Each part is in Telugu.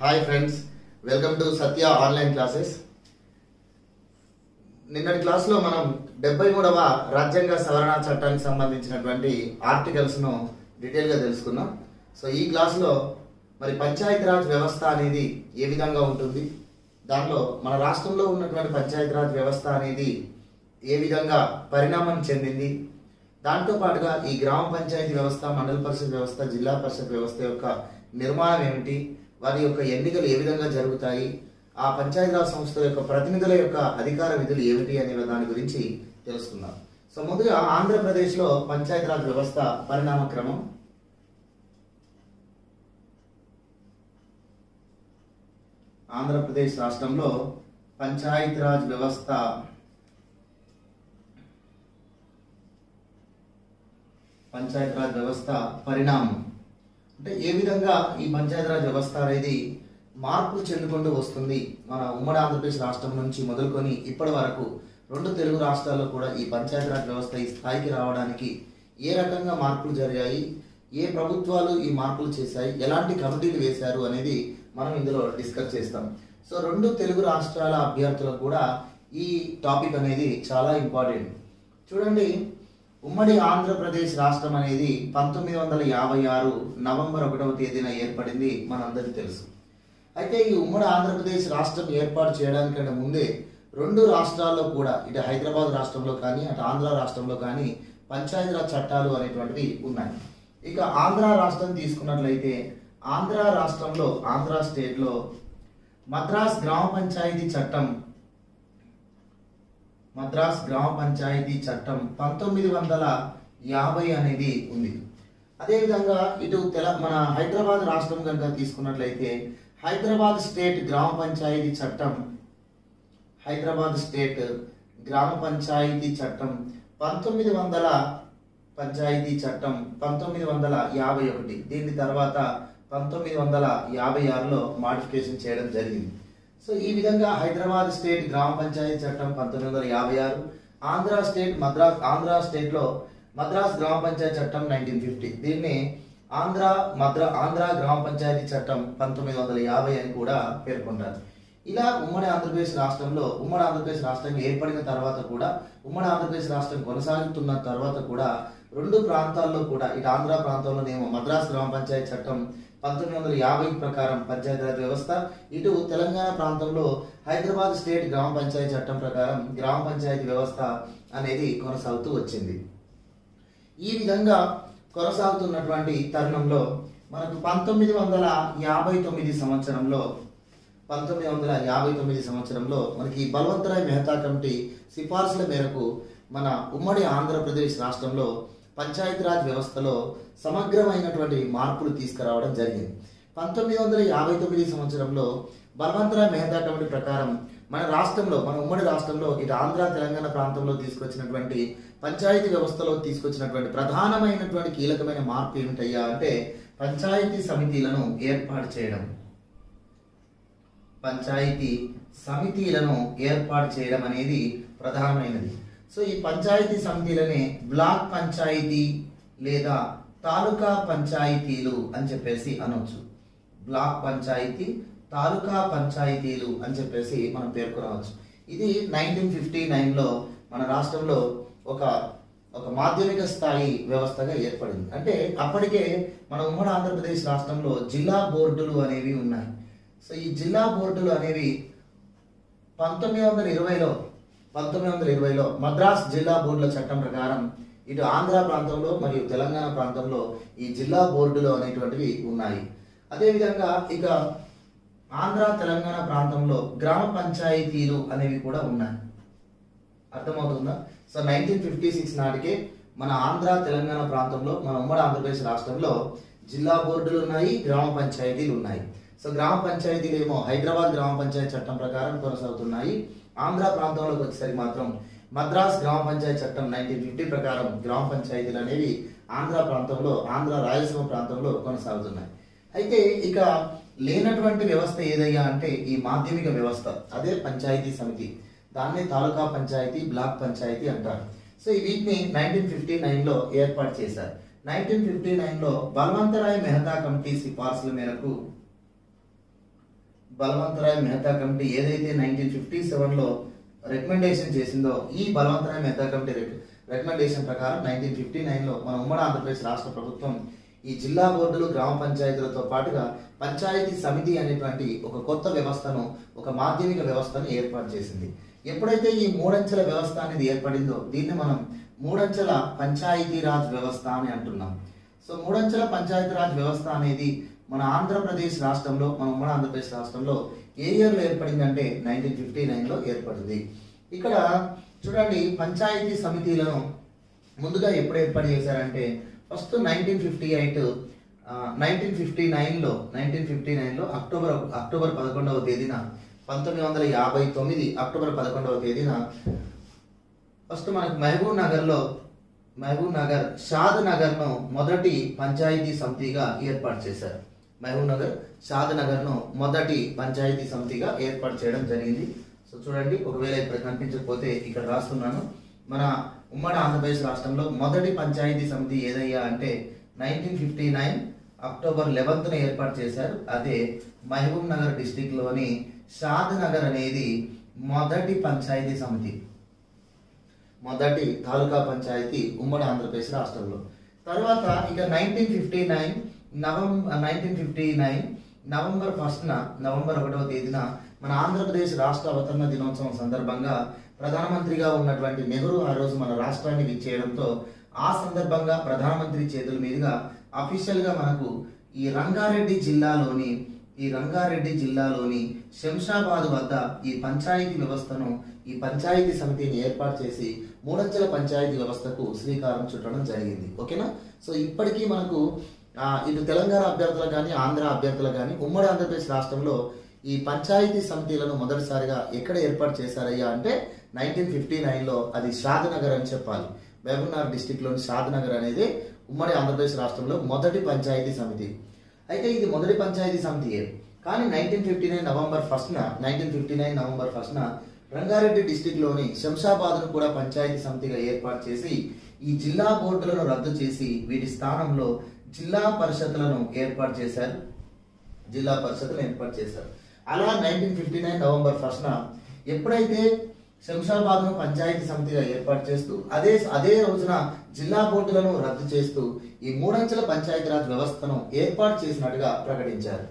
Hi friends welcome to Satya online classes నిన్నటి క్లాస్లో మనం డెబ్బై మూడవ రాజ్యాంగ సవరణ చట్టానికి సంబంధించినటువంటి ఆర్టికల్స్ను డీటెయిల్గా తెలుసుకున్నాం సో ఈ క్లాస్లో మరి పంచాయతీరాజ్ వ్యవస్థ అనేది ఏ విధంగా ఉంటుంది? దానిలో మన రాష్ట్రంలో ఉన్నటువంటి పంచాయతీరాజ్ వ్యవస్థ అనేది ఏ విధంగా పరిణామం చెందింది? దాంతో పాటుగా ఈ గ్రామ పంచాయతీ వ్యవస్థ మండల పరిషత్ వ్యవస్థ జిల్లా పరిషత్ వ్యవస్థ యొక్క నిర్మాణం ఏమిటి? వారి యొక్క ఎన్నికలు ఏ విధంగా జరుగుతాయి? ఆ పంచాయతీరాజ్ సంస్థల యొక్క ప్రతినిధుల యొక్క అధికార విధులు ఏమిటి అనే దాని గురించి తెలుసుకుందాం. సో ముందుగా ఆంధ్రప్రదేశ్లో పంచాయతీరాజ్ వ్యవస్థ పరిణామ క్రమం. ఆంధ్రప్రదేశ్ రాష్ట్రంలో పంచాయతీరాజ్ వ్యవస్థ పంచాయతీరాజ్ వ్యవస్థ పరిణామం. అంటే ఏ విధంగా ఈ పంచాయతీరాజ్ వ్యవస్థ అనేది మార్పు చెందుకుంటూ వస్తుంది? మన ఉమ్మడి ఆంధ్రప్రదేశ్ రాష్ట్రం నుంచి మొదలుకొని ఇప్పటి వరకు రెండు తెలుగు రాష్ట్రాల్లో కూడా ఈ పంచాయతీరాజ్ వ్యవస్థ ఈ స్థాయికి రావడానికి ఏ రకంగా మార్పులు జరిగాయి? ఏ ప్రభుత్వాలు ఈ మార్పులు చేశాయి? ఎలాంటి కమిటీలు వేశారు అనేది మనం ఇందులో డిస్కస్ చేస్తాం. సో రెండు తెలుగు రాష్ట్రాల అభ్యర్థులకు కూడా ఈ టాపిక్ అనేది చాలా ఇంపార్టెంట్. చూడండి ఉమ్మడి ఆంధ్రప్రదేశ్ రాష్ట్రం అనేది పంతొమ్మిది వందల యాభై ఆరు నవంబర్ ఒకటవ తేదీన ఏర్పడింది మనందరికీ తెలుసు. అయితే ఈ ఉమ్మడి ఆంధ్రప్రదేశ్ రాష్ట్రం ఏర్పాటు చేయడానికంటే ముందే రెండు రాష్ట్రాల్లో కూడా ఇటు హైదరాబాద్ రాష్ట్రంలో కానీ అటు ఆంధ్ర రాష్ట్రంలో కానీ పంచాయతీరాజ్ చట్టాలు అనేటువంటివి ఉన్నాయి. ఇక ఆంధ్ర రాష్ట్రం తీసుకున్నట్లయితే ఆంధ్ర రాష్ట్రంలో ఆంధ్ర స్టేట్లో మద్రాస్ గ్రామ పంచాయతీ చట్టం మద్రాస్ గ్రామ పంచాయతీ చట్టం పంతొమ్మిది వందల యాభై అనేది ఉంది. అదేవిధంగా ఇటు తెల మన హైదరాబాద్ రాష్ట్రం కనుక తీసుకున్నట్లయితే హైదరాబాద్ స్టేట్ గ్రామ పంచాయతీ చట్టం హైదరాబాద్ స్టేట్ గ్రామ పంచాయతీ చట్టం పంతొమ్మిది వందల పంచాయతీ చట్టం పంతొమ్మిది వందల యాభై ఒకటి. దీని తర్వాత పంతొమ్మిది వందల యాభై ఆరులో మాడిఫికేషన్ చేయడం జరిగింది. సో ఈ విధంగా హైదరాబాద్ స్టేట్ గ్రామ పంచాయతీ చట్టం పంతొమ్మిది వందల యాభై ఆరు ఆంధ్ర స్టేట్ మద్రాస్ ఆంధ్ర స్టేట్లో మద్రాస్ గ్రామ పంచాయతీ చట్టం నైన్టీన్ ఫిఫ్టీ దీన్ని ఆంధ్ర మద్రా ఆంధ్ర గ్రామ పంచాయతీ చట్టం పంతొమ్మిది వందల యాభై అని కూడా పేర్కొంటారు. ఇలా ఉమ్మడి ఆంధ్రప్రదేశ్ రాష్ట్రంలో ఉమ్మడి ఆంధ్రప్రదేశ్ రాష్ట్రం ఏర్పడిన తర్వాత కూడా ఉమ్మడి ఆంధ్రప్రదేశ్ రాష్ట్రం కొనసాగుతున్న తర్వాత కూడా రెండు ప్రాంతాల్లో కూడా ఇటు ఆంధ్ర ప్రాంతంలోనేమో మద్రాస్ గ్రామ పంచాయతీ చట్టం పంతొమ్మిది వందల యాభై ప్రకారం పంచాయతీరాజ్ వ్యవస్థ ఇటు తెలంగాణ ప్రాంతంలో హైదరాబాద్ స్టేట్ గ్రామ పంచాయతీ చట్టం ప్రకారం గ్రామ పంచాయతీ వ్యవస్థ అనేది కొనసాగుతూ వచ్చింది. ఈ విధంగా కొనసాగుతున్నటువంటి తరుణంలో మనకు పంతొమ్మిది వందల యాభై తొమ్మిది సంవత్సరంలో పంతొమ్మిది వందల యాభై తొమ్మిది సంవత్సరంలో మనకి బలవంతరాయ్ మెహతా కమిటీ సిఫార్సుల మేరకు మన ఉమ్మడి ఆంధ్రప్రదేశ్ రాష్ట్రంలో పంచాయతీరాజ్ వ్యవస్థలో సమగ్రమైనటువంటి మార్పులు తీసుకురావడం జరిగింది. పంతొమ్మిది వందల యాభై తొమ్మిది సంవత్సరంలో బలవంతరాయ్ మెహతా కమిటీ ప్రకారం మన రాష్ట్రంలో మన ఉమ్మడి రాష్ట్రంలో ఇటు ఆంధ్ర తెలంగాణ ప్రాంతంలో తీసుకొచ్చినటువంటి పంచాయతీ వ్యవస్థలో తీసుకొచ్చినటువంటి ప్రధానమైనటువంటి కీలకమైన మార్పు ఏమిటయ్యా అంటే పంచాయతీ సమితిలను ఏర్పాటు చేయడం. పంచాయతీ సమితిలను ఏర్పాటు చేయడం అనేది ప్రధానమైనది. సో ఈ పంచాయతీ సమితిలనే బ్లాక్ పంచాయతీ లేదా తాలూకా పంచాయతీలు అని చెప్పేసి అనొచ్చు. బ్లాక్ పంచాయతీ తాలూకా పంచాయతీలు అని చెప్పేసి మనం పేర్కొనవచ్చు. ఇది నైన్టీన్ ఫిఫ్టీ నైన్లో మన రాష్ట్రంలో ఒక ఒక మాధ్యమిక స్థాయి వ్యవస్థగా ఏర్పడింది. అంటే అప్పటికే మన ఉమ్మడి ఆంధ్రప్రదేశ్ రాష్ట్రంలో జిల్లా బోర్డులు అనేవి ఉన్నాయి. సో ఈ జిల్లా బోర్డులు అనేవి పంతొమ్మిది వందల ఇరవైలో పంతొమ్మిది వందల ఇరవైలో మద్రాస్ జిల్లా బోర్డుల చట్టం ప్రకారం ఇటు ఆంధ్ర ప్రాంతంలో మరియు తెలంగాణ ప్రాంతంలో ఈ జిల్లా బోర్డులు అనేటువంటివి ఉన్నాయి. అదేవిధంగా ఇక ఆంధ్ర తెలంగాణ ప్రాంతంలో గ్రామ పంచాయతీలు అనేవి కూడా ఉన్నాయి. అర్థమవుతుందా? సో నైన్టీన్ ఫిఫ్టీ సిక్స్ నాటికే మన ఆంధ్ర తెలంగాణ ప్రాంతంలో మన ఉమ్మడి ఆంధ్రప్రదేశ్ రాష్ట్రంలో జిల్లా బోర్డులు ఉన్నాయి గ్రామ పంచాయతీలు ఉన్నాయి. సో గ్రామ పంచాయతీలు ఏమో హైదరాబాద్ గ్రామ పంచాయతీ చట్టం ప్రకారం కొనసాగుతున్నాయి. ఆంధ్ర ప్రాంతంలోకి వచ్చేసరికి మాత్రం మద్రాస్ గ్రామ పంచాయతీ చట్టం నైన్టీన్ ఫిఫ్టీ ప్రకారం గ్రామ పంచాయతీలు అనేవి ఆంధ్ర ప్రాంతంలో ఆంధ్ర రాయలసీమ ప్రాంతంలో కొనసాగుతున్నాయి. అయితే ఇక లేనటువంటి వ్యవస్థ ఏదయ్యా అంటే ఈ మాధ్యమిక వ్యవస్థ. అదే పంచాయతీ సమితి. దాన్ని తాలూకా పంచాయతీ బ్లాక్ పంచాయతీ అంటారు. సో ఈ వీటిని నైన్టీన్ ఫిఫ్టీ నైన్లో ఏర్పాటు చేశారు. నైన్టీన్ ఫిఫ్టీ నైన్లో బలవంతరాయ్ మెహతా కమిటీ సిఫార్సుల మేరకు బలవంతరాయ్ మెహతా కమిటీ ఏదైతే నైన్టీన్ ఫిఫ్టీ సెవెన్లో రికమెండేషన్ చేసిందో ఈ బలవంతరాయ్ మెహతా కమిటీ రికమెండేషన్ ప్రకారం నైన్టీన్ ఫిఫ్టీ నైన్లో మన ఉమ్మడి ఆంధ్రప్రదేశ్ రాష్ట్ర ప్రభుత్వం ఈ జిల్లా బోర్డులు గ్రామ పంచాయతీలతో పాటుగా పంచాయతీ సమితి అనేటువంటి ఒక కొత్త వ్యవస్థను ఒక మాధ్యమిక వ్యవస్థను ఏర్పాటు చేసింది. ఎప్పుడైతే ఈ మూడంచెల వ్యవస్థ అనేది ఏర్పడిందో దీన్ని మనం మూడంచెల పంచాయతీరాజ్ వ్యవస్థ అని అంటున్నాం. సో మూడంచెల పంచాయతీరాజ్ వ్యవస్థ అనేది మన ఆంధ్రప్రదేశ్ రాష్ట్రంలో మన ఉమ్మడి ఆంధ్రప్రదేశ్ రాష్ట్రంలో ఏ ఇయర్లో ఏర్పడిందంటే నైన్టీన్ ఫిఫ్టీ నైన్లో ఏర్పడింది. ఇక్కడ చూడండి పంచాయతీ సమితిలను ముందుగా ఎప్పుడు ఏర్పాటు చేశారంటే first nineteen fifty eight nineteen fifty నైన్లో నైన్టీన్ ఫిఫ్టీ నైన్లో అక్టోబర్ అక్టోబర్ పదకొండవ తేదీన పంతొమ్మిది వందల యాభై తొమ్మిది అక్టోబర్ పదకొండవ తేదీన ఫస్ట్ మనకు మహబూబ్ నగర్లో మహబూబ్ నగర్ షాద్ నగర్ను మొదటి పంచాయతీ సమితిగా ఏర్పాటు చేశారు. మహబూబ్నగర్ నగర్ షాద్ నగర్ను మొదటి పంచాయతీ సమితిగా ఏర్పాటు చేయడం జరిగింది. సో చూడండి ఒకవేళ ఇక్కడ కనిపించకపోతే ఇక్కడ రాస్తున్నాను. మన ఉమ్మడి ఆంధ్రప్రదేశ్ రాష్ట్రంలో మొదటి పంచాయతీ సమితి ఏదయ్యా అంటే నైన్టీన్ ఫిఫ్టీ నైన్ అక్టోబర్ లెవెన్త్న ఏర్పాటు చేశారు. అదే Mahbubnagar district Shadnagar అనేది మొదటి పంచాయతీ సమితి. మొదటి తాలూకా పంచాయతీ ఉమ్మడి ఆంధ్రప్రదేశ్ రాష్ట్రంలో. తర్వాత ఇక nineteen fifty nine November nineteen fifty nine November ఫస్ట్న November ఒకటవ తేదీన మన ఆంధ్రప్రదేశ్ రాష్ట్ర అవతరణ దినోత్సవం సందర్భంగా ప్రధానమంత్రిగా ఉన్నటువంటి నెహ్రూ ఆ రోజు మన రాష్ట్రాన్ని విచ్చేయడంతో ఆ సందర్భంగా ప్రధానమంత్రి చేతుల మీదుగా అఫీషియల్గా మనకు ఈ రంగారెడ్డి జిల్లాలోని ఈ రంగారెడ్డి జిల్లాలోని శంషాబాద్ వద్ద ఈ పంచాయతీ వ్యవస్థను ఈ పంచాయతీ సమితిని ఏర్పాటు చేసి మూడంచెల పంచాయతీ వ్యవస్థకు శ్రీకారం చుట్టడం జరిగింది. ఓకేనా? సో ఇప్పటికీ మనకు ఇటు తెలంగాణ అభ్యర్థులకు కానీ ఆంధ్ర అభ్యర్థులకు కానీ ఉమ్మడి ఆంధ్రప్రదేశ్ రాష్ట్రంలో ఈ పంచాయతీ సమితిలను మొదటిసారిగా ఎక్కడ ఏర్పాటు చేశారయ్యా అంటే నైన్టీన్ ఫిఫ్టీ నైన్లో అది షాద్నగర్ అని చెప్పాలి. మహబూబ్నగర్ డిస్టిక్లోని షాద్నగర్ అనేది ఉమ్మడి ఆంధ్రప్రదేశ్ రాష్ట్రంలో మొదటి పంచాయతీ సమితి. అయితే ఇది మొదటి పంచాయతీ సమితియే కానీ నైన్టీన్ ఫిఫ్టీ నైన్ నవంబర్ ఫస్ట్న నైన్టీన్ ఫిఫ్టీ నైన్ నవంబర్ ఫస్ట్న రంగారెడ్డి డిస్టిక్లోని శంషాబాద్ను కూడా పంచాయతీ సమితిగా ఏర్పాటు చేసి ఈ జిల్లా బోర్డులను రద్దు చేసి వీటి స్థానంలో జిల్లా పరిషత్లను ఏర్పాటు చేశారు. జిల్లా పరిషత్ను ఏర్పాటు చేశారు. అలా నైన్టీన్ ఫిఫ్టీ నైన్ నవంబర్ ఫస్ట్న ఎప్పుడైతే శంషాబాద్ను పంచాయతీ సమితిగా ఏర్పాటు చేస్తూ అదే అదే రోజున జిల్లా బోర్డులను రద్దు చేస్తూ ఈ మూడంచెల పంచాయతీరాజ్ వ్యవస్థను ఏర్పాటు చేసినట్టుగా ప్రకటించారు.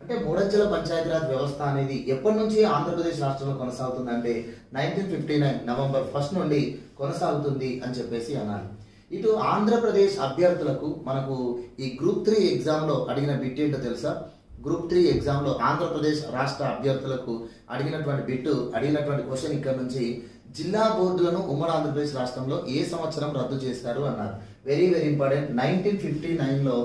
అంటే మూడంచెల పంచాయతీరాజ్ వ్యవస్థ అనేది ఎప్పటి నుంచి ఆంధ్రప్రదేశ్ రాష్ట్రంలో కొనసాగుతుందంటే nineteen fifty nine November first నుండి కొనసాగుతుంది అని చెప్పేసి అన్నారు. ఇటు ఆంధ్రప్రదేశ్ అభ్యర్థులకు మనకు ఈ గ్రూప్ త్రీ ఎగ్జామ్లో అడిగిన బిట్ ఏంటో తెలుసా? గ్రూప్ త్రీ ఎగ్జామ్లో ఆంధ్రప్రదేశ్ రాష్ట్ర అభ్యర్థులకు అడిగినటువంటి బిట్టు అడిగినటువంటి క్వశ్చన్ ఇక్కడ నుంచి జిల్లా బోర్డులను ఉమ్మడి ఆంధ్రప్రదేశ్ రాష్ట్రంలో ఏ సంవత్సరం రద్దు చేశారు అన్నారు. Very very important nineteen fifty నైన్లో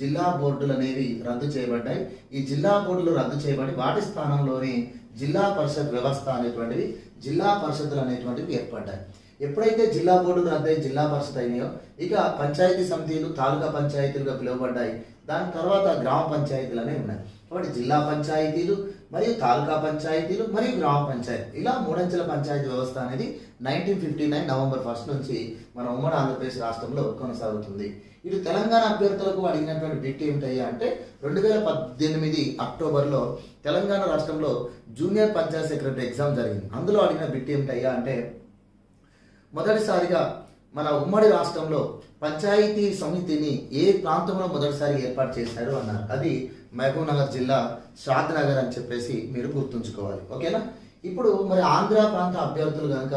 జిల్లా బోర్డులు అనేవి రద్దు చేయబడ్డాయి. ఈ జిల్లా బోర్డులు రద్దు చేయబడి వాటి స్థానంలోని జిల్లా పరిషత్ వ్యవస్థ అనేటువంటివి జిల్లా పరిషత్తులు అనేటువంటివి ఏర్పడ్డాయి. ఎప్పుడైతే జిల్లా బోర్డులు రద్దయి జిల్లా పరిషత్ అయినాయో ఇక పంచాయతీ సమితిలు తాలూకా పంచాయతీలుగా పిలువబడ్డాయి. దాని తర్వాత గ్రామ పంచాయతీలు అనేవి ఉన్నాయి. కాబట్టి జిల్లా పంచాయతీలు మరియు తాలూకా పంచాయతీలు మరియు గ్రామ పంచాయతీ. ఇలా మూడంచెల పంచాయతీ వ్యవస్థ అనేది nineteen fifty nine November first నుంచి మన ఉమ్మడి ఆంధ్రప్రదేశ్ రాష్ట్రంలో కొనసాగుతుంది. ఇటు తెలంగాణ అభ్యర్థులకు అడిగినటువంటి బిట్ ఏమిటయ్యా అంటే రెండు వేల పద్దెనిమిది అక్టోబర్లో తెలంగాణ రాష్ట్రంలో జూనియర్ పంచాయత్ సెక్రటరీ ఎగ్జామ్ జరిగింది. అందులో అడిగిన బిట్ ఏమిటయ్యా అంటే మొదటిసారిగా మన ఉమ్మడి రాష్ట్రంలో పంచాయతీ సమితిని ఏ ప్రాంతంలో మొదటిసారి ఏర్పాటు చేశారు అన్నారు. అది మహబూబ్ నగర్ జిల్లా షాద్ నగర్ అని చెప్పేసి మీరు గుర్తుంచుకోవాలి. ఓకేనా? ఇప్పుడు మరి ఆంధ్ర ప్రాంత అభ్యర్థులు కనుక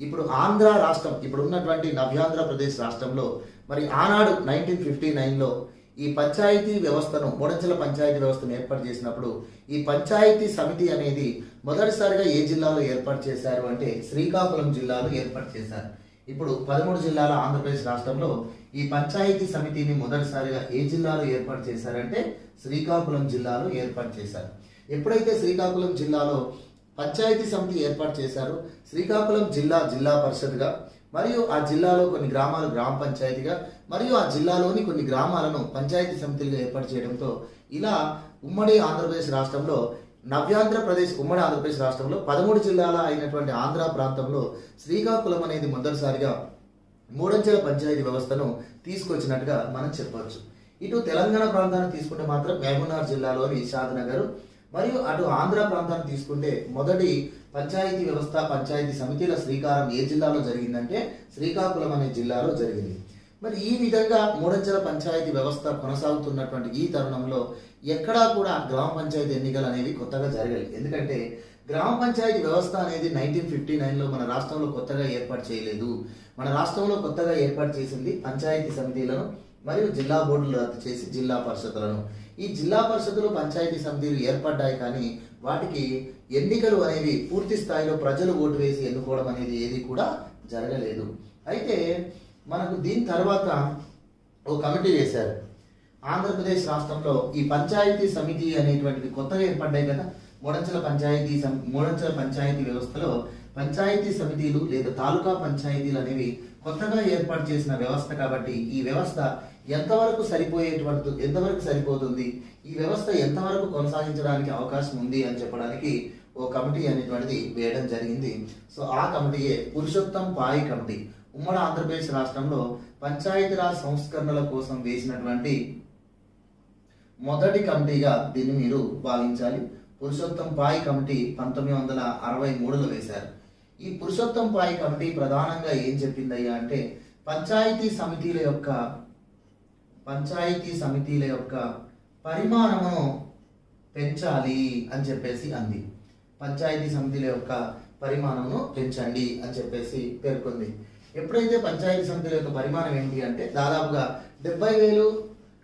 ఇప్పుడు ఆంధ్ర రాష్ట్రం ఇప్పుడు ఉన్నటువంటి నవ్యాంధ్రప్రదేశ్ రాష్ట్రంలో మరి ఆనాడు నైన్టీన్ ఫిఫ్టీ నైన్లో ఈ పంచాయతీ వ్యవస్థను మూడంచెల పంచాయతీ వ్యవస్థను ఏర్పాటు చేసినప్పుడు ఈ పంచాయతీ సమితి అనేది మొదటిసారిగా ఏ జిల్లాలో ఏర్పాటు చేశారు అంటే శ్రీకాకుళం జిల్లాలో ఏర్పాటు చేశారు. ఇప్పుడు పదమూడు జిల్లాల ఆంధ్రప్రదేశ్ రాష్ట్రంలో ఈ పంచాయతీ సమితిని మొదటిసారిగా ఏ జిల్లాలో ఏర్పాటు చేశారంటే శ్రీకాకుళం జిల్లాలో ఏర్పాటు చేశారు. ఎప్పుడైతే శ్రీకాకుళం జిల్లాలో పంచాయతీ సమితి ఏర్పాటు చేశారో శ్రీకాకుళం జిల్లా జిల్లా పరిషత్గా మరియు ఆ జిల్లాలో కొన్ని గ్రామాలు గ్రామ పంచాయతీగా మరియు ఆ జిల్లాలోని కొన్ని గ్రామాలను పంచాయతీ సమితిగా ఏర్పాటు చేయడంతో ఇలా ఉమ్మడి ఆంధ్రప్రదేశ్ రాష్ట్రంలో నవ్యాంధ్రప్రదేశ్ ఉమ్మడి ఆంధ్రప్రదేశ్ రాష్ట్రంలో పదమూడు జిల్లాల అయినటువంటి ఆంధ్ర ప్రాంతంలో శ్రీకాకుళం అనేది మొదటిసారిగా మూడంచెల పంచాయతీ వ్యవస్థను తీసుకొచ్చినట్టుగా మనం చెప్పవచ్చు. ఇటు తెలంగాణ ప్రాంతాన్ని తీసుకుంటే మాత్రం మహబూబ్నగర్ జిల్లాలోని షాద్నగర్ మరియు అటు ఆంధ్ర ప్రాంతాన్ని తీసుకుంటే మొదటి పంచాయతీ వ్యవస్థ పంచాయతీ సమితిల శ్రీకారం ఏ జిల్లాలో జరిగిందంటే శ్రీకాకుళం అనే జిల్లాలో జరిగింది. మరి ఈ విధంగా మూడంచెల పంచాయతీ వ్యవస్థ కొనసాగుతున్నటువంటి ఈ తరుణంలో ఎక్కడా కూడా గ్రామ పంచాయతీ ఎన్నికలు అనేవి కొత్తగా జరగలేదు. ఎందుకంటే గ్రామ పంచాయతీ వ్యవస్థ అనేది నైన్టీన్ ఫిఫ్టీ నైన్లో మన రాష్ట్రంలో కొత్తగా ఏర్పాటు చేయలేదు. మన రాష్ట్రంలో కొత్తగా ఏర్పాటు చేసింది పంచాయతీ సమితిలను మరియు జిల్లా బోర్డులు రద్దు చేసి జిల్లా పరిషత్లను ఈ జిల్లా పరిషత్తులు పంచాయతీ సమితిలు ఏర్పడ్డాయి కానీ వాటికి ఎన్నికలు అనేవి పూర్తి స్థాయిలో ప్రజలు ఓటు వేసి ఎన్నుకోవడం అనేది ఏది కూడా జరగలేదు. అయితే మనకు దీని తర్వాత ఓ కమిటీ వేశారు. ఆంధ్రప్రదేశ్ రాష్ట్రంలో ఈ పంచాయతీ సమితి అనేటువంటిది కొత్తగా ఏర్పడ్డాయి కదా. మూడంచెల పంచాయతీ సం- మూడంచెల పంచాయతీ వ్యవస్థలో పంచాయతీ సమితిలు లేదా తాలూకా పంచాయతీలు అనేవి కొత్తగా ఏర్పాటు చేసిన వ్యవస్థ కాబట్టి ఈ వ్యవస్థ ఎంతవరకు సరిపోయేటువంటి ఎంతవరకు సరిపోతుంది ఈ వ్యవస్థ ఎంతవరకు కొనసాగించడానికి అవకాశం ఉంది అని చెప్పడానికి ఓ కమిటీ అనేటువంటిది వేయడం జరిగింది. సో ఆ కమిటీయే పురుషోత్తం పాయి కమిటీ. ఉమ్మడి ఆంధ్రప్రదేశ్ రాష్ట్రంలో పంచాయతీరాజ్ సంస్కరణల కోసం వేసినటువంటి మొదటి కమిటీగా దీన్ని మీరు భావించాలి. పురుషోత్తం పాయ్ కమిటీ పంతొమ్మిది వందల అరవై మూడులో వేశారు. ఈ పురుషోత్తం పాయ్ కమిటీ ప్రధానంగా ఏం చెప్పిందయ్యా అంటే పంచాయతీ సమితిల యొక్క పంచాయతీ సమితిల యొక్క పరిమాణమును పెంచాలి అని చెప్పేసి అంది. పంచాయతీ సమితిల యొక్క పరిమాణమును పెంచండి అని చెప్పేసి పేర్కొంది. ఎప్పుడైతే పంచాయతీ సమితిల యొక్క పరిమాణం ఏంటి అంటే దాదాపుగా డెబ్బై వేలు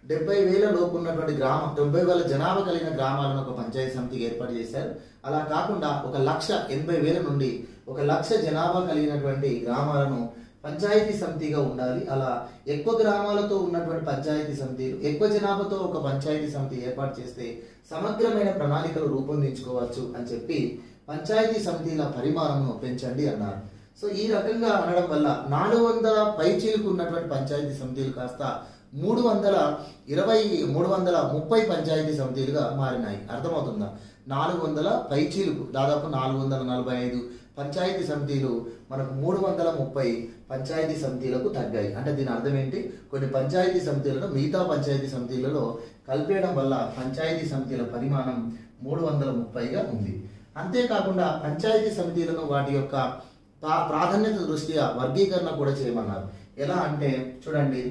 డెబ్బై వేల లోపు ఉన్నటువంటి గ్రామం డెబ్బై వేల జనాభా కలిగిన గ్రామాలను ఒక పంచాయతీ సమితికి ఏర్పాటు చేశారు. అలా కాకుండా ఒక లక్ష ఎనభై వేల నుండి ఒక లక్ష జనాభా కలిగినటువంటి గ్రామాలను పంచాయతీ సమితిగా ఉండాలి. అలా ఎక్కువ గ్రామాలతో ఉన్నటువంటి పంచాయతీ సమితిలు ఎక్కువ జనాభాతో ఒక పంచాయతీ సమితి ఏర్పాటు చేస్తే సమగ్రమైన ప్రణాళికలు రూపొందించుకోవచ్చు అని చెప్పి పంచాయతీ సమితిల పరిమాణంను పెంచండి అన్నారు. సో ఈ రకంగా అనడం వల్ల నాలుగు వందల పైచీలకు ఉన్నటువంటి పంచాయతీ సమితిలు కాస్త మూడు వందల ఇరవై మూడు వందల ముప్పై పంచాయతీ సమితిలుగా మారినాయి. అర్థమవుతుందా? నాలుగు వందల పైచీలకు దాదాపు నాలుగు వందల నలభై ఐదు పంచాయతీ సమితిలు మనకు మూడు వందల ముప్పై పంచాయతీ సమితిలకు తగ్గాయి. అంటే దీని అర్థం ఏంటి? కొన్ని పంచాయతీ సమితిలను మిగతా పంచాయతీ సమితిలలో కలిపేయడం వల్ల పంచాయతీ సమితిల పరిమాణం మూడు వందల ముప్పైగా ఉంది. అంతేకాకుండా పంచాయతీ సమితిలను వాటి యొక్క ప్రాధాన్యత దృష్ట్యా వర్గీకరణ కూడా చేయమన్నారు. ఎలా అంటే చూడండి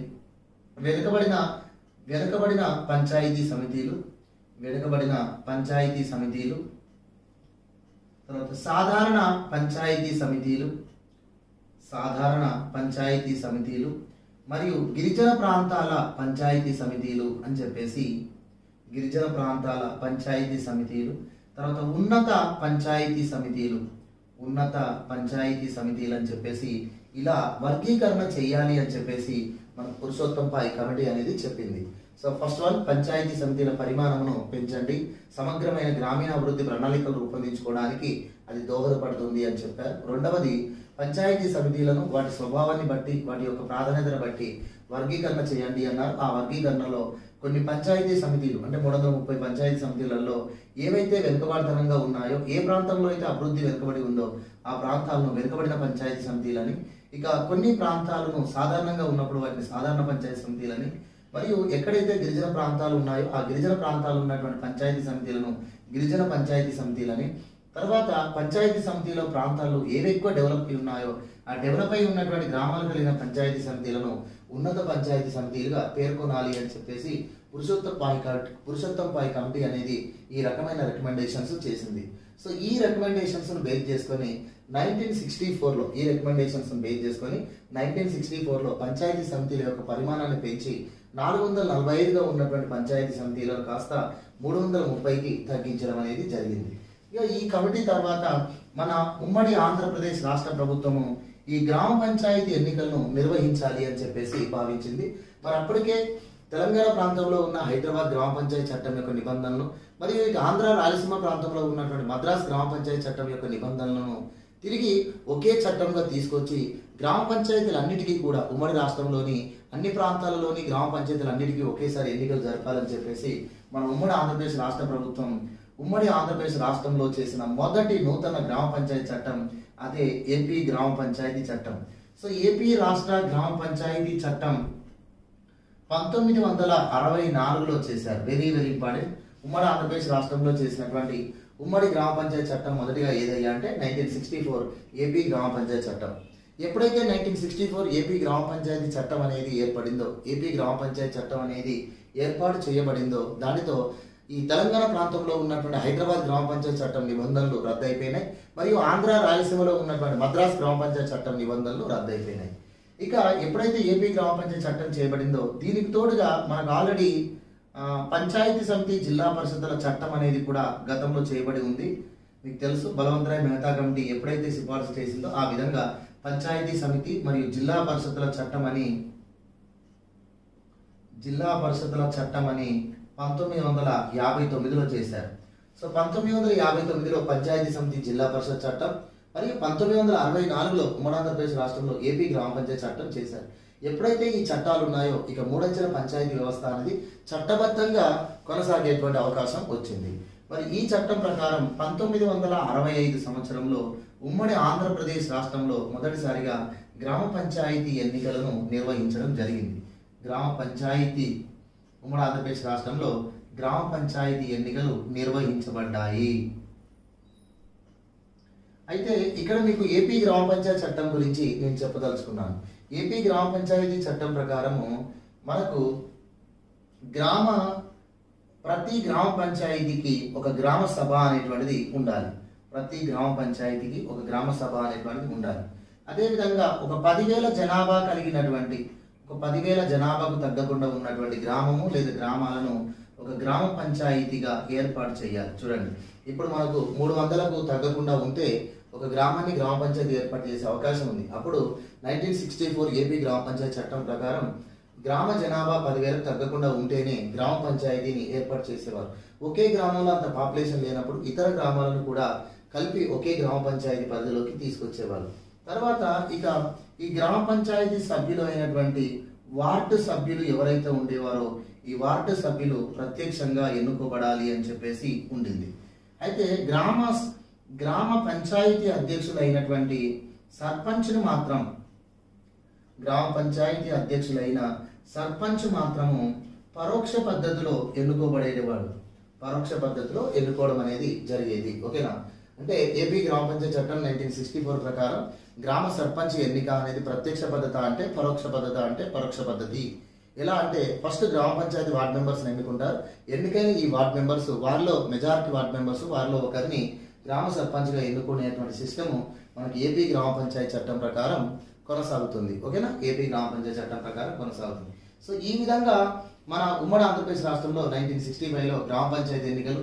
వెనుకబడిన వెనుకబడిన పంచాయతీ సమితిలు వెనుకబడిన పంచాయతీ సమితిలు తర్వాత సాధారణ పంచాయతీ సమితిలు సాధారణ పంచాయతీ సమితిలు మరియు గిరిజన ప్రాంతాల పంచాయతీ సమితిలు అని చెప్పేసి గిరిజన ప్రాంతాల పంచాయతీ సమితిలు తర్వాత ఉన్నత పంచాయతీ సమితిలు ఉన్నత పంచాయతీ సమితిలు అని చెప్పేసి ఇలా వర్గీకరణ చేయాలి అని చెప్పేసి మన పురుషోత్తం పాయ్ కమిటీ అనేది చెప్పింది. సో ఫస్ట్ ఆల్ పంచాయతీ సమితిల పరిమాణమును పెంచండి. సమగ్రమైన గ్రామీణ అభివృద్ధి ప్రణాళికలు రూపొందించుకోవడానికి అది దోహదపడుతుంది అని చెప్పారు. రెండవది పంచాయతీ సమితిలను వాటి స్వభావాన్ని బట్టి వాటి యొక్క ప్రాధాన్యతను బట్టి వర్గీకరణ చేయండి అన్నారు. ఆ వర్గీకరణలో కొన్ని పంచాయతీ సమితిలు అంటే మూడు వందల ముప్పై పంచాయతీ సమితిలలో ఏవైతే వెనుకబడితనంగా ఉన్నాయో ఏ ప్రాంతంలో అయితే అభివృద్ధి వెనుకబడి ఉందో ఆ ప్రాంతాలను వెనుకబడిన పంచాయతీ సమితిలని ఇక కొన్ని ప్రాంతాలను సాధారణంగా ఉన్నప్పుడు వాటిని సాధారణ పంచాయతీ సమితిలని మరియు ఎక్కడైతే గిరిజన ప్రాంతాలు ఉన్నాయో ఆ గిరిజన ప్రాంతాలు ఉన్నటువంటి పంచాయతీ సమితిలను గిరిజన పంచాయతీ సమితిలని తర్వాత పంచాయతీ సమితిలో ప్రాంతాల్లో ఏవెక్కువ డెవలప్ అయి ఉన్నాయో ఆ డెవలప్ అయి ఉన్నటువంటి గ్రామాలు కలిగిన పంచాయతీ సమితిలను ఉన్నత పంచాయతీ సమితిలుగా పేర్కొనాలి అని చెప్పేసి పురుషోత్తం పాయ్ పురుషోత్తం పాయ్ కమిటీ అనేది ఈ రకమైన రికమెండేషన్స్ చేసింది. సో ఈ రికమెండేషన్స్ బేస్ చేసుకొని నైన్టీన్ సిక్స్టీ ఫోర్లో ఈ రికమెండేషన్స్ బేస్ చేసుకొని నైన్టీన్ సిక్స్టీ ఫోర్లో పంచాయతీ సమితిల యొక్క పరిమాణాన్ని పెంచి నాలుగు వందల నలభై ఐదుగా ఉన్నటువంటి పంచాయతీ సమితిలో కాస్త మూడు వందల ముప్పైకి తగ్గించడం అనేది జరిగింది. ఇక ఈ కమిటీ తర్వాత మన ఉమ్మడి ఆంధ్రప్రదేశ్ రాష్ట్ర ప్రభుత్వము ఈ గ్రామ పంచాయతీ ఎన్నికలను నిర్వహించాలి అని చెప్పేసి భావించింది. మరి అప్పటికే తెలంగాణ ప్రాంతంలో ఉన్న హైదరాబాద్ గ్రామ పంచాయతీ చట్టం యొక్క నిబంధనలు మరియు ఆంధ్ర రాయలసీమ ప్రాంతంలో ఉన్నటువంటి మద్రాస్ గ్రామ పంచాయతీ చట్టం యొక్క నిబంధనలను తిరిగి ఒకే చట్టంగా తీసుకొచ్చి గ్రామ పంచాయతీలన్నిటికీ కూడా ఉమ్మడి రాష్ట్రంలోని అన్ని ప్రాంతాలలోని గ్రామ పంచాయతీలన్నిటికీ ఒకేసారి ఎన్నికలు జరపాలని చెప్పేసి మన ఉమ్మడి ఆంధ్రప్రదేశ్ రాష్ట్ర ప్రభుత్వం ఉమ్మడి ఆంధ్రప్రదేశ్ రాష్ట్రంలో చేసిన మొదటి నూతన గ్రామ పంచాయతీ చట్టం అదే ఏపీ గ్రామ పంచాయతీ చట్టం. సో ఏపీ రాష్ట్ర గ్రామ పంచాయతీ చట్టం పంతొమ్మిది వందల అరవై నాలుగులో చేశారు. Very very important. ఉమ్మడి ఆంధ్రప్రదేశ్ రాష్ట్రంలో చేసినటువంటి ఉమ్మడి గ్రామ పంచాయతీ చట్టం మొదటిగా ఏదయ్యా అంటే నైన్టీన్ సిక్స్టీ ఫోర్ ఏపీ గ్రామ పంచాయతీ చట్టం. ఎప్పుడైతే నైన్టీన్ సిక్స్టీ ఫోర్ ఏపీ గ్రామ పంచాయతీ చట్టం అనేది ఏర్పడిందో ఏపీ గ్రామ పంచాయతీ చట్టం అనేది ఏర్పాటు చేయబడిందో దానితో ఈ తెలంగాణ ప్రాంతంలో ఉన్నటువంటి హైదరాబాద్ గ్రామ పంచాయతీ చట్టం నిబంధనలు రద్దయిపోయినాయి. మరియు ఆంధ్ర రాయలసీమలో ఉన్నటువంటి మద్రాస్ గ్రామ పంచాయతీ చట్టం నిబంధనలు రద్దయిపోయినాయి. ఇక ఎప్పుడైతే ఏపీ గ్రామ పంచాయతీ చట్టం చేయబడిందో దీనికి తోడుగా మనకు ఆల్రెడీ పంచాయతీ సమితి జిల్లా పరిషత్తుల చట్టం అనేది కూడా గతంలో చేయబడి ఉంది. మీకు తెలుసు బలవంతరాయ్ మెహతా కమిటీ ఎప్పుడైతే సిఫార్సు చేసిందో ఆ విధంగా పంచాయతీ సమితి మరియు జిల్లా పరిషత్తుల చట్టం అని జిల్లా పరిషత్తుల చట్టం అని పంతొమ్మిది వందల యాభై తొమ్మిదిలో చేశారు. సో పంతొమ్మిది వందల యాభై తొమ్మిదిలో పంచాయతీ సమితి జిల్లా పరిషత్ చట్టం మరియు పంతొమ్మిది వందల అరవై నాలుగులో ఉమ్మడి ఆంధ్రప్రదేశ్ రాష్ట్రంలో ఏపీ గ్రామ పంచాయతీ చట్టం చేశారు. ఎప్పుడైతే ఈ చట్టాలు ఉన్నాయో ఇక మూడంచెల పంచాయతీ వ్యవస్థ అనేది చట్టబద్ధంగా కొనసాగేటువంటి అవకాశం వచ్చింది. మరి ఈ చట్టం ప్రకారం పంతొమ్మిది వందల అరవై ఐదు సంవత్సరంలో ఉమ్మడి ఆంధ్రప్రదేశ్ రాష్ట్రంలో మొదటిసారిగా గ్రామ పంచాయతీ ఎన్నికలను నిర్వహించడం జరిగింది. గ్రామ పంచాయతీ ఉమ్మడి ఆంధ్రప్రదేశ్ రాష్ట్రంలో గ్రామ పంచాయతీ ఎన్నికలు నిర్వహించబడ్డాయి. అయితే ఇక్కడ మీకు ఏపీ గ్రామ పంచాయతీ చట్టం గురించి నేను చెప్పదలుచుకున్నాను. ఏపీ గ్రామ పంచాయతీ చట్టం ప్రకారము మనకు గ్రామ ప్రతి గ్రామ పంచాయతీకి ఒక గ్రామ సభ అనేటువంటిది ఉండాలి. ప్రతి గ్రామ పంచాయతీకి ఒక గ్రామ సభ అనేటువంటిది ఉండాలి. అదేవిధంగా ఒక పదివేల జనాభా కలిగినటువంటి ఒక పదివేల జనాభాకు తగ్గకుండా ఉన్నటువంటి గ్రామము లేదా గ్రామాలను ఒక గ్రామ పంచాయతీగా ఏర్పాటు చేయాలి. చూడండి. ఇప్పుడు మనకు మూడు వందలకు తగ్గకుండా ఉంటే ఒక గ్రామాన్ని గ్రామ పంచాయతీ ఏర్పాటు చేసే అవకాశం ఉంది. అప్పుడు నైన్టీన్ సిక్స్టీ ఫోర్ ఏపీ గ్రామ పంచాయతీ చట్టం ప్రకారం గ్రామ జనాభా పదివేలకు తగ్గకుండా ఉంటేనే గ్రామ పంచాయతీని ఏర్పాటు చేసేవారు. ఒకే గ్రామంలో అంత పాపులేషన్ లేనప్పుడు ఇతర గ్రామాలను కూడా కలిపి ఒకే గ్రామ పంచాయతీ పరిధిలోకి తీసుకొచ్చేవారు. తర్వాత ఇక ఈ గ్రామ పంచాయతీ సభ్యులు అయినటువంటి వార్డు సభ్యులు ఎవరైతే ఉండేవారో ఈ వార్డు సభ్యులు ప్రత్యక్షంగా ఎన్నుకోబడాలి అని చెప్పేసి ఉండింది. అయితే గ్రామ గ్రామ పంచాయతీ అధ్యక్షులు అయినటువంటి సర్పంచ్ను మాత్రం గ్రామ పంచాయతీ అధ్యక్షులైన సర్పంచ్ మాత్రము పరోక్ష పద్ధతిలో ఎన్నుకోబడేవాడు. పరోక్ష పద్ధతిలో ఎన్నుకోవడం అనేది జరిగేది. ఓకేనా? అంటే ఏపీ గ్రామ పంచాయతీ చట్టం నైన్టీన్ సిక్స్టీ ఫోర్ ప్రకారం గ్రామ సర్పంచ్ ఎన్నిక అనేది ప్రత్యక్ష పద్ధత అంటే పరోక్ష పద్ధత అంటే పరోక్ష పద్ధతి. ఎలా అంటే ఫస్ట్ గ్రామ పంచాయతీ వార్డ్ మెంబర్స్ని ఎన్నుకుంటారు. ఎన్నికైన ఈ వార్డ్ మెంబర్స్ వారిలో మెజారిటీ వార్డ్ మెంబర్స్ వారిలో ఒకరిని గ్రామ సర్పంచ్గా ఎన్నుకునేటువంటి సిస్టమ్ మనకి ఏపీ గ్రామ పంచాయతీ చట్టం ప్రకారం కొనసాగుతుంది. ఓకేనా? ఏపీ గ్రామ పంచాయతీ చట్టం ప్రకారం కొనసాగుతుంది. సో ఈ విధంగా మన ఉమ్మడి ఆంధ్రప్రదేశ్ రాష్ట్రంలో నైన్టీన్ సిక్స్టీ ఫైవ్లో గ్రామ పంచాయతీ ఎన్నికలు